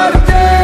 birthday.